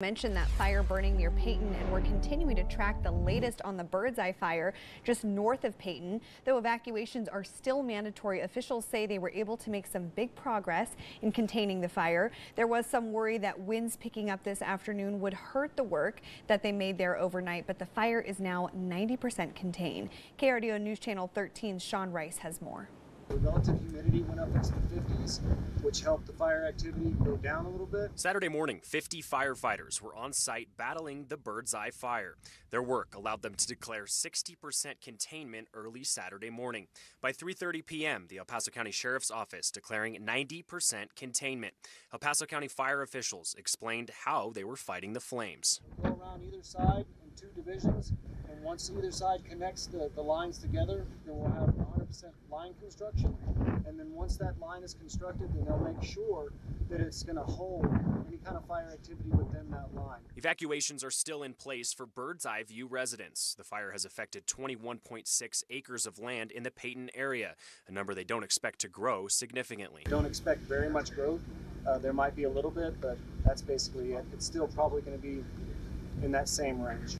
mentioned that fire burning near Peyton and we're continuing to track the latest on the Birdseye fire just north of Peyton. Though evacuations are still mandatory, officials say they were able to make some big progress in containing the fire. There was some worry that winds picking up this afternoon would hurt the work that they made there overnight, but the fire is now 90% contained. KRDO News Channel 13's Sean Rice has more. The relative humidity went up into the 50s, which helped the fire activity go down a little bit. Saturday morning, 50 firefighters were on site battling the Birdseye fire. Their work allowed them to declare 60% containment early Saturday morning. By 3:30 p.m., the El Paso County Sheriff's Office declaring 90% containment. El Paso County fire officials explained how they were fighting the flames. Go around either side in two divisions, and once either side connects the, the lines together, then we'll have 100% line construction. And then once that line is constructed, then they'll make sure that it's going to hold any kind of fire activity within that line. Evacuations are still in place for Birdseye View residents. The fire has affected 21.6 acres of land in the Peyton area, a number they don't expect to grow significantly. Don't expect very much growth. Uh, there might be a little bit, but that's basically it. It's still probably going to be in that same range.